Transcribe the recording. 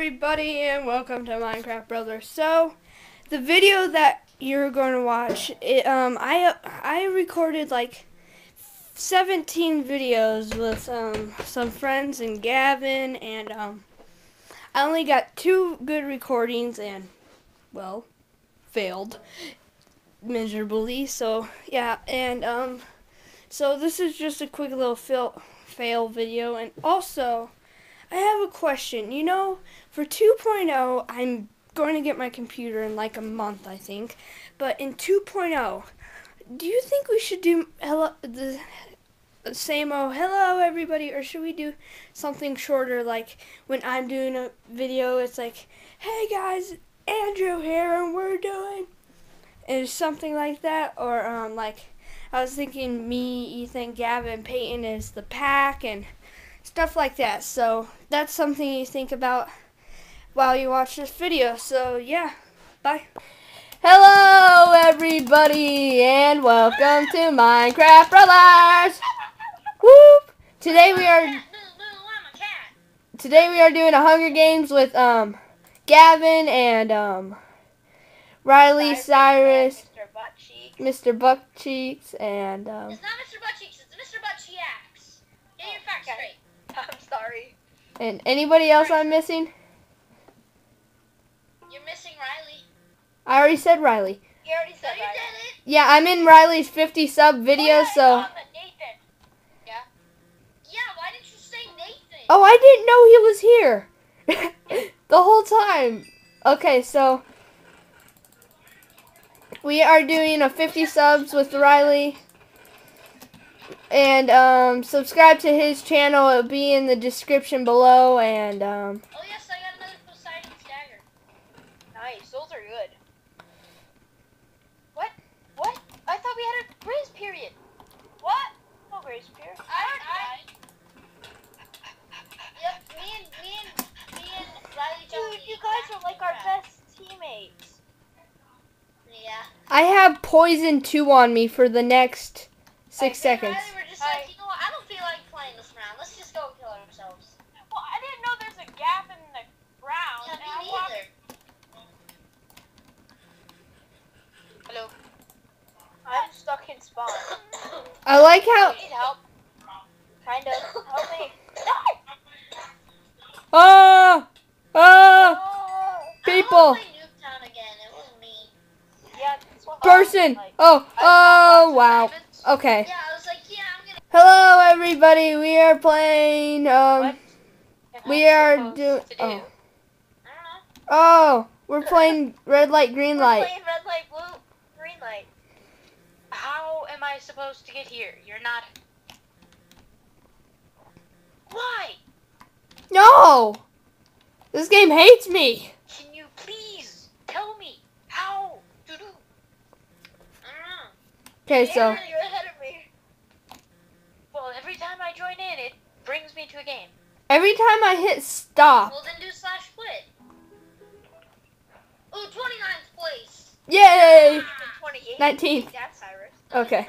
everybody and welcome to Minecraft Brothers. So, the video that you're going to watch, it, um, I I recorded like 17 videos with um, some friends and Gavin, and um, I only got two good recordings and, well, failed miserably. So, yeah, and um, so this is just a quick little fail, fail video, and also I have a question. You know, for 2.0, I'm going to get my computer in like a month, I think. But in 2.0, do you think we should do hello the same oh hello everybody or should we do something shorter like when I'm doing a video it's like hey guys Andrew here and we're doing and something like that or um like I was thinking me Ethan Gavin Peyton is the pack and stuff like that. So that's something you think about while you watch this video. So yeah, bye. Hello everybody and welcome to Minecraft Brothers. Whoop! Today we are today we are doing a Hunger Games with um Gavin and um Riley Cyrus, Mr. Buckcheeks, and um. It's not Mr. Buttcheeks. It's Mr. Buttcheeks. Get your facts straight. I'm sorry. And anybody else I'm missing? You're missing Riley. I already said Riley. You already No, said you Riley. didn't. Yeah, I'm in Riley's 50 sub video, Wait, so. Nathan. Yeah. Yeah, why didn't you say Nathan? Oh, I didn't know he was here the whole time. Okay, so we are doing a 50 subs with Riley. And um, subscribe to his channel. It'll be in the description below. And um, Oh yes, I got another Poseidon stagger. Nice. Those are good. What? What? I thought we had a grace period. What? No grace period. I, I. Yep, me and me and me and Riley Dude, you guys are like our best teammates. Yeah. I have poison 2 on me for the next 6 Me seconds. Riley were just like, you know what? I don't feel like playing this round. Let's just go kill ourselves. Well, I didn't know there's a gap in the ground. Yeah, and I me walked- neither. Hello. I'm stuck in spawn. I like how. Need help? Kind of. Help me. Oh! Oh! Oh. People! I wanna play Nuketown again. It was me. Yeah, Person! Like, Oh! Oh! Wow. Diamonds. Okay. Yeah, I was like, yeah, I'm gonna. Hello, everybody. We are playing. Um, What we are supposed doing. to do? Oh. I don't know. oh, we're playing red light, green We're light. playing red light, blue, green light. How am I supposed to get here? You're not. Why? No! This game hates me. Can you please tell me how to do? I don't know. Okay, so Yeah, you're ahead of me. Well, every time I join in, it brings me to a game. every time I hit stop, Well, then do slash split. Ooh, 29th place. yay! Ah, 28. 19th. That's Cyrus. Okay.